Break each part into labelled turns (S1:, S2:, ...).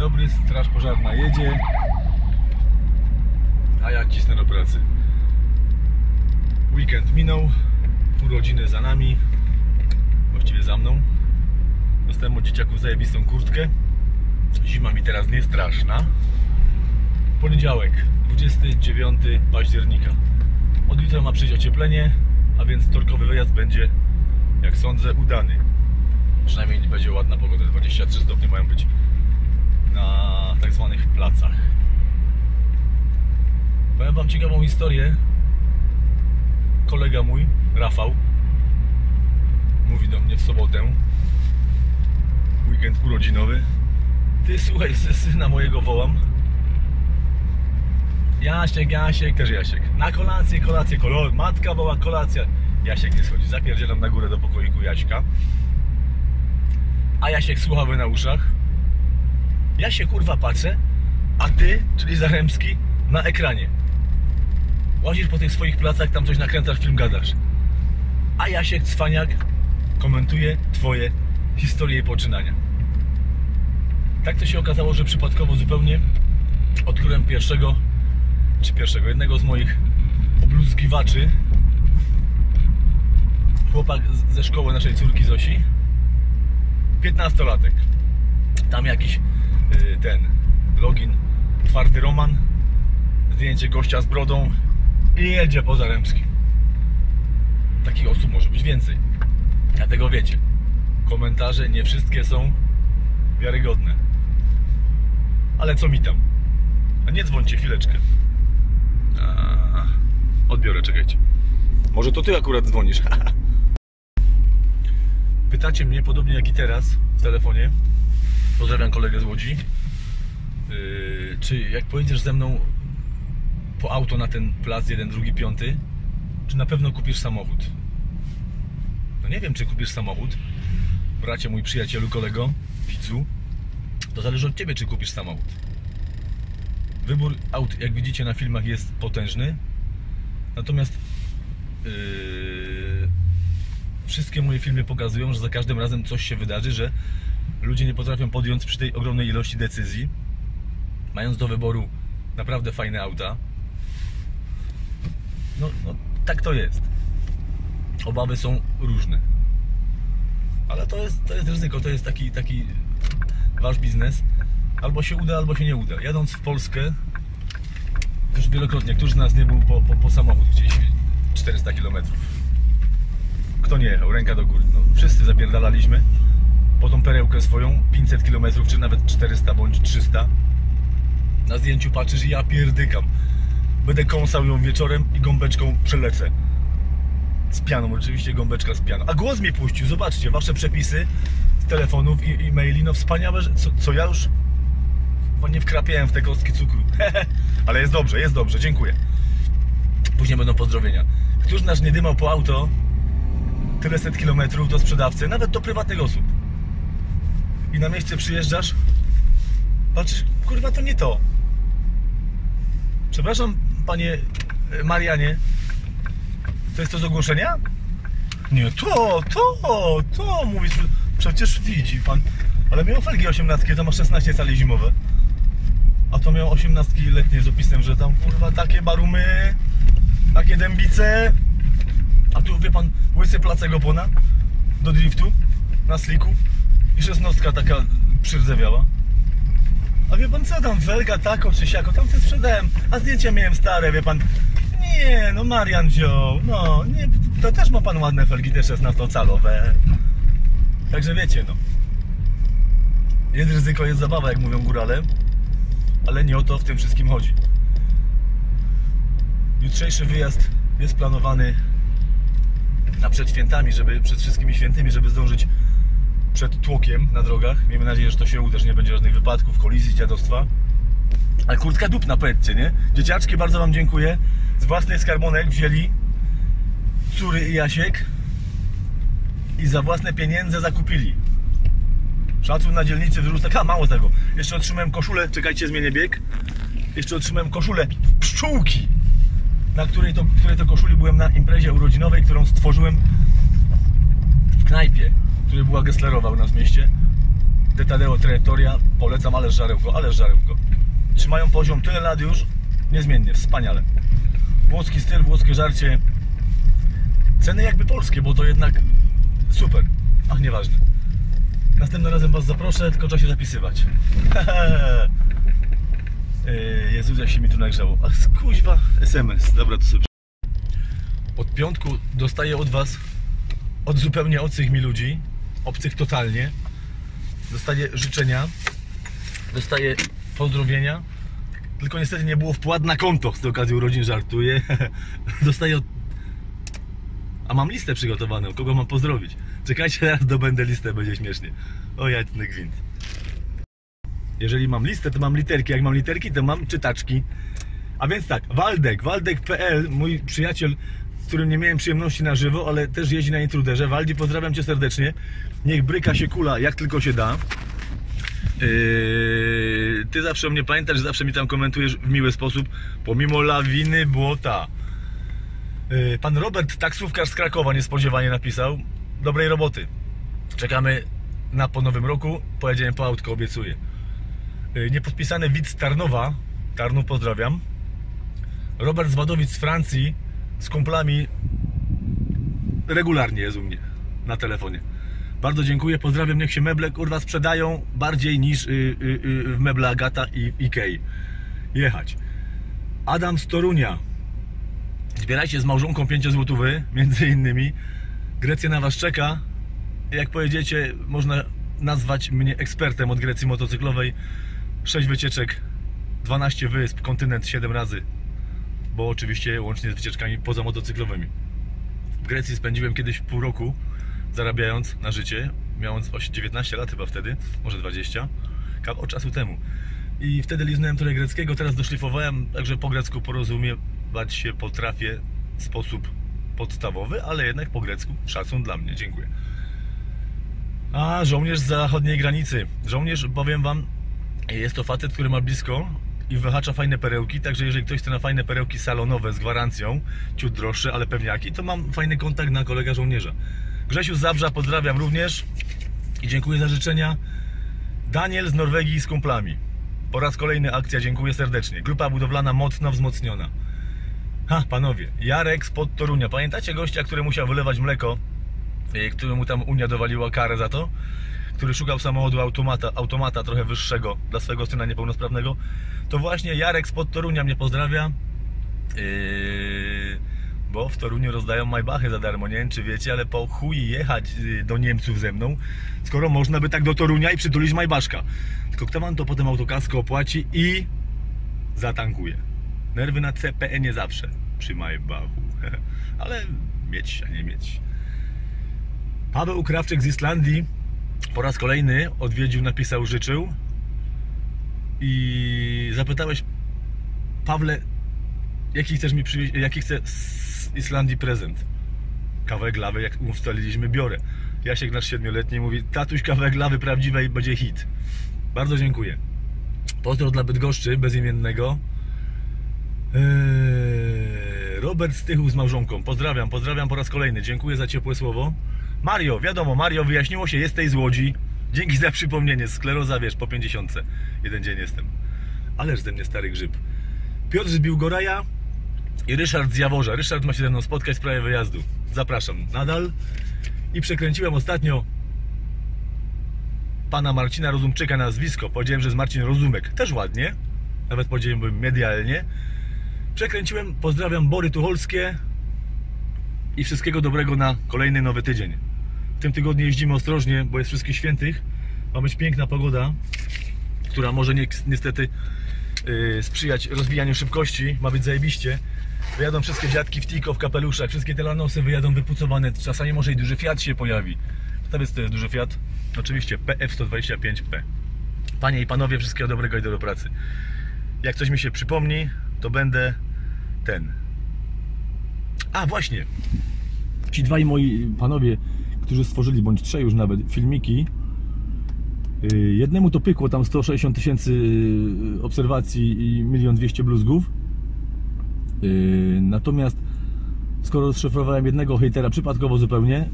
S1: dobry, straż pożarna jedzie, a ja cisnę do pracy. Weekend minął, urodziny za nami, właściwie za mną. Dostałem od dzieciaków zajebistą kurtkę. Zima mi teraz nie straszna. Poniedziałek, 29 października. Od jutra ma przyjść ocieplenie, a więc torkowy wyjazd będzie, jak sądzę, udany. Przynajmniej będzie ładna pogoda. 23 stopnie mają być na tak zwanych placach. Powiem Wam ciekawą historię. Kolega mój, Rafał, mówi do mnie w sobotę, weekend urodzinowy. Ty słuchaj, sy- syna mojego wołam. Jasiek, Jasiek, też Jasiek. Na kolację, kolację, kolo... matka woła kolacja. Jasiek nie schodzi. Zapierdzielam na górę do pokoiku Jaśka. A Jasiek słuchawy na uszach. Ja się kurwa patrzę, a ty, czyli Zaremski, na ekranie. Łazisz po tych swoich placach, tam coś nakręcasz, film gadasz. A Jasiek Cwaniak komentuje twoje historie i poczynania. Tak to się okazało, że przypadkowo zupełnie odkryłem pierwszego, czy pierwszego, jednego z moich obluzgiwaczy. Chłopak ze szkoły naszej córki Zosi. 15-latek. Tam jakiś ten login, twardy Roman, zdjęcie gościa z brodą i jedzie po Zaremskim. Takich osób może być więcej. Dlatego wiecie, komentarze nie wszystkie są wiarygodne. Ale co mi tam? A nie dzwońcie chwileczkę. A, odbiorę, czekajcie. Może to ty akurat dzwonisz. Pytacie mnie, podobnie jak i teraz w telefonie. Pozdrawiam kolegę z Łodzi. Yy, czy jak pojedziesz ze mną po auto na ten plac, jeden, drugi, piąty, czy na pewno kupisz samochód? No nie wiem, czy kupisz samochód. Bracie, mój przyjacielu, kolego, widzu. To zależy od ciebie, czy kupisz samochód. Wybór aut, jak widzicie na filmach, jest potężny. Natomiast yy, wszystkie moje filmy pokazują, że za każdym razem coś się wydarzy, że ludzie nie potrafią podjąć przy tej ogromnej ilości decyzji, mając do wyboru naprawdę fajne auta. No, no tak to jest. Obawy są różne. Ale to jest, to jest ryzyko, to jest taki, taki wasz biznes. Albo się uda, albo się nie uda. Jadąc w Polskę, już wielokrotnie, któż z nas nie był po, po, po samochód gdzieś 400 km. Kto nie jechał? Ręka do góry. No, wszyscy zapierdalaliśmy po tą perełkę swoją 500 km, czy nawet 400 bądź 300. Na zdjęciu patrzysz i ja pierdykam. Będę kąsał ją wieczorem i gąbeczką przelecę. Z pianą, oczywiście gąbeczka z pianą. A głos mi puścił, zobaczcie, wasze przepisy z telefonów i, i maili, no wspaniałe, że, co, co ja już bo nie wkrapiałem w te kostki cukru. Ale jest dobrze, jest dobrze, dziękuję. Później będą pozdrowienia. Któż nasz nie dymał po auto tyle set kilometrów do sprzedawcy, nawet do prywatnych osób. I na miejsce przyjeżdżasz, patrzysz, kurwa, to nie to. Przepraszam, panie e, Marianie, to jest to z ogłoszenia? Nie, to, to, to, mówisz, przecież widzi pan. Ale miał felgi 18, to ma 16 cali zimowe. A to miał 18 letnie z opisem, że tam kurwa takie barumy, takie dębice. A tu wie pan, łysy placek opona do driftu na sliku i szesnastka taka przyrzewiała. A wie pan co tam, felga tako czy siako, tam te sprzedałem, a zdjęcia miałem stare, wie pan. Nie, no Marian wziął, no, nie, to też ma pan ładne felgi, te 16-calowe. Także wiecie, no. Jest ryzyko, jest zabawa, jak mówią górale, ale nie o to w tym wszystkim chodzi. Jutrzejszy wyjazd jest planowany na przed świętami, żeby przed wszystkimi świętymi, żeby zdążyć przed tłokiem na drogach. Miejmy nadzieję, że to się uda, że nie będzie żadnych wypadków, kolizji, dziadostwa. Ale kurtka dupna, powiedzcie, nie? Dzieciaczki, bardzo Wam dziękuję. Z własnych skarbonek wzięli Córy i Jasiek i za własne pieniądze zakupili. Szacun na dzielnicy wzrósł tak, a mało tego. Jeszcze otrzymałem koszulę, czekajcie, zmienię bieg. Jeszcze otrzymałem koszulę pszczółki, na której to, której to koszuli byłem na imprezie urodzinowej, którą stworzyłem w knajpie, która była Gesslerowa nas w mieście. Detadeo Trajektoria, polecam, ale żarełko, ale żarełko. Trzymają poziom tyle lat już, niezmiennie, wspaniale. Włoski styl, włoskie żarcie. Ceny jakby polskie, bo to jednak super. Ach, nieważne. Następnym razem Was zaproszę, tylko trzeba się zapisywać. Yy, Jezus, jak się mi tu nagrzało. Ach, kuźwa, SMS. Dobra, to sobie. Od piątku dostaję od Was, od zupełnie obcych mi ludzi, obcych totalnie, dostaję życzenia, dostaję pozdrowienia, tylko niestety nie było wpłat na konto z tej okazji urodzin, żartuję. Dostaję od... A mam listę przygotowaną, kogo mam pozdrowić. Czekajcie, teraz dobędę listę, będzie śmiesznie. O jajny gwint. Jeżeli mam listę, to mam literki. Jak mam literki, to mam czytaczki. A więc tak, Waldek, Waldek.pl, mój przyjaciel, z którym nie miałem przyjemności na żywo, ale też jeździ na intruderze. Waldi, pozdrawiam Cię serdecznie. Niech bryka się kula, jak tylko się da. Yy, ty zawsze o mnie pamiętasz, zawsze mi tam komentujesz w miły sposób, pomimo lawiny błota. Yy, pan Robert, taksówkarz z Krakowa, niespodziewanie napisał. Dobrej roboty. Czekamy na po nowym roku. Pojedziemy po autko, obiecuję. Yy, niepodpisany widz Tarnowa. Tarnów pozdrawiam. Robert z Wadowic z Francji z kumplami regularnie jest u mnie na telefonie. Bardzo dziękuję, pozdrawiam, niech się meble kurwa sprzedają bardziej niż y, y, y, w meble Agata i Ikei. Jechać. Adam z Torunia. Zbierajcie z małżonką 5 złotówy, między innymi. Grecja na was czeka. Jak pojedziecie, można nazwać mnie ekspertem od Grecji motocyklowej. 6 wycieczek, 12 wysp, kontynent 7 razy. Bo oczywiście łącznie z wycieczkami poza motocyklowymi. W Grecji spędziłem kiedyś pół roku zarabiając na życie, oś- 19 lat chyba wtedy, może 20, kawał czasu temu. I wtedy liznąłem trochę greckiego, teraz doszlifowałem, także po grecku porozumiewać się potrafię w sposób podstawowy, ale jednak po grecku szacun dla mnie, dziękuję. A, żołnierz z zachodniej granicy. Żołnierz, powiem wam, jest to facet, który ma blisko i wyhacza fajne perełki, także jeżeli ktoś chce na fajne perełki salonowe z gwarancją, ciut droższe, ale pewniaki, to mam fajny kontakt na kolega żołnierza. Grzesiu z Zabrza pozdrawiam również i dziękuję za życzenia. Daniel z Norwegii z kumplami. Po raz kolejny akcja, dziękuję serdecznie. Grupa budowlana mocno wzmocniona. Ha, panowie, Jarek z Torunia. Pamiętacie gościa, który musiał wylewać mleko, y, któremu tam Unia dowaliła karę za to? Który szukał samochodu automata, automata trochę wyższego dla swojego syna niepełnosprawnego? To właśnie Jarek z Torunia mnie pozdrawia. Yy, bo w Toruniu rozdają Maybachy za darmo. Nie wiem, czy wiecie, ale po chuj jechać yy, do Niemców ze mną, skoro można by tak do Torunia i przytulić Maybaszka. Tylko kto wam to potem autokasko opłaci i zatankuje. Nerwy na CPE nie zawsze przy Maybachu. ale mieć, a nie mieć. Paweł Krawczyk z Islandii po raz kolejny odwiedził, napisał, życzył i zapytałeś Pawle, jaki chcesz mi przywieźć, jaki chcę Islandii prezent? Kawałek lawy, jak ustaliliśmy, biorę. Jasiek nasz siedmioletni mówi, tatuś kawałek lawy prawdziwej będzie hit. Bardzo dziękuję. Pozdro dla Bydgoszczy, bezimiennego. Eee, Robert Stychów z małżonką. Pozdrawiam, pozdrawiam po raz kolejny. Dziękuję za ciepłe słowo. Mario, wiadomo, Mario, wyjaśniło się, jesteś z Łodzi. Dzięki za przypomnienie. Skleroza, wiesz, po 50. Jeden dzień jestem. Ależ ze mnie stary grzyb. Piotr z Biłgoraja i Ryszard z Jaworza. Ryszard ma się ze mną spotkać w sprawie wyjazdu. Zapraszam nadal. I przekręciłem ostatnio pana Marcina Rozumczyka nazwisko. Powiedziałem, że jest Marcin Rozumek. Też ładnie. Nawet powiedziałbym medialnie. Przekręciłem. Pozdrawiam Bory Tucholskie i wszystkiego dobrego na kolejny nowy tydzień. W tym tygodniu jeździmy ostrożnie, bo jest wszystkich świętych. Ma być piękna pogoda, która może ni niestety yy, sprzyjać rozwijaniu szybkości. Ma być zajebiście. Wyjadą wszystkie dziadki w tiko, w kapeluszach, wszystkie te lanosy wyjadą wypucowane. Czasami może i duży Fiat się pojawi. Kto wie, to jest duży Fiat? Oczywiście PF125P. Panie i panowie, wszystkiego dobrego i do pracy. Jak coś mi się przypomni, to będę ten. A właśnie. Ci dwaj moi panowie, którzy stworzyli, bądź trzej już nawet, filmiki. yy, Jednemu to pykło tam 160 tysięcy yy, obserwacji i 1 200 bluzgów. Yy, Natomiast skoro rozszyfrowałem jednego hejtera przypadkowo zupełnie,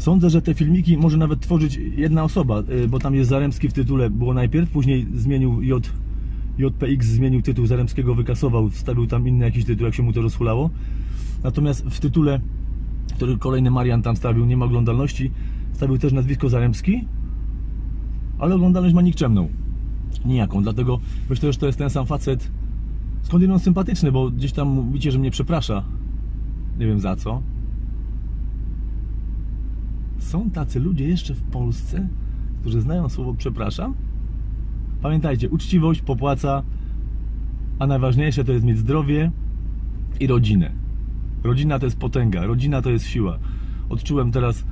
S1: Sądzę, że te filmiki może nawet tworzyć jedna osoba, y, bo tam jest Zaremski w tytule, było najpierw, później zmienił J, JPX, zmienił tytuł Zaremskiego, wykasował, wstawił tam inny jakiś tytuł, jak się mu to rozhulało. Natomiast w tytule, który kolejny Marian tam stawił, nie ma oglądalności, stawił też nazwisko Zaremski, ale oglądalność ma nikczemną. Nijaką, dlatego myślę, że to jest ten sam facet, skąd on sympatyczny, bo gdzieś tam mówicie, że mnie przeprasza. Nie wiem za co. Są tacy ludzie jeszcze w Polsce, którzy znają słowo przepraszam? Pamiętajcie, uczciwość popłaca, a najważniejsze to jest mieć zdrowie i rodzinę. Rodzina to jest potęga, rodzina to jest siła. Odczułem teraz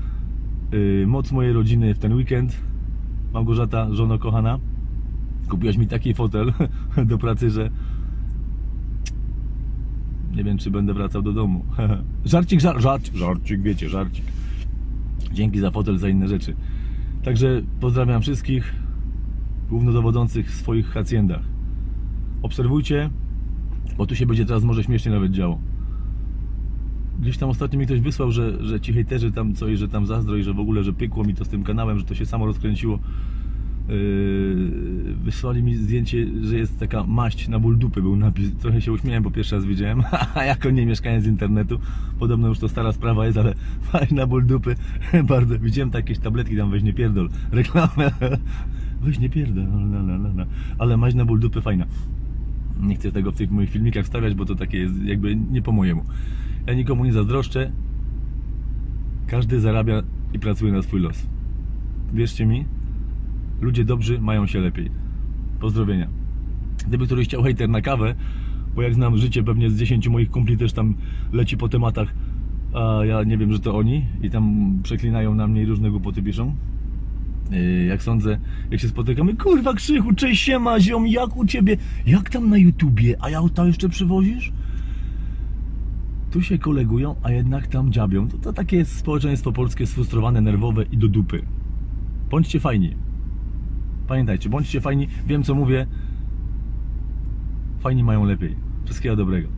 S1: yy, moc mojej rodziny w ten weekend. Małgorzata, żono kochana, kupiłaś mi taki fotel do pracy, że nie wiem, czy będę wracał do domu. żarcik, żar, żarcik, żarcik, wiecie, żarcik. Dzięki za fotel, za inne rzeczy. Także pozdrawiam wszystkich głównodowodzących w swoich haciendach. Obserwujcie, bo tu się będzie teraz może śmiesznie nawet działo. Gdzieś tam ostatnio mi ktoś wysłał, że, że ci hejterzy tam coś, że tam zazdro i że w ogóle, że pykło mi to z tym kanałem, że to się samo rozkręciło. Yy, wysłali mi zdjęcie, że jest taka maść na ból dupy, był napis. Trochę się uśmiałem, bo pierwszy raz widziałem, a jako nie mieszkając z internetu, podobno już to stara sprawa jest, ale maść na ból dupy, bardzo. Widziałem takie tabletki tam, weź nie pierdol, reklamę, weź nie pierdol, la, la, la, la. ale maść na ból dupy fajna. Nie chcę tego w tych moich filmikach wstawiać, bo to takie jest jakby nie po mojemu. Ja nikomu nie zazdroszczę. Każdy zarabia i pracuje na swój los. Wierzcie mi, ludzie dobrzy mają się lepiej. Pozdrowienia. Gdyby któryś chciał hejter na kawę, bo jak znam życie, pewnie z 10 moich kumpli też tam leci po tematach, a ja nie wiem, że to oni i tam przeklinają na mnie i różne głupoty piszą. Yy, Jak sądzę, jak się spotykamy, kurwa Krzychu, cześć siema, ziom, jak u ciebie? Jak tam na YouTubie? A auta jeszcze przywozisz? Tu się kolegują, a jednak tam dziabią. To, to takie jest społeczeństwo polskie sfrustrowane, nerwowe i do dupy. Bądźcie fajni. Pamiętajcie, bądźcie fajni. Wiem co mówię. Fajni mają lepiej. Wszystkiego dobrego.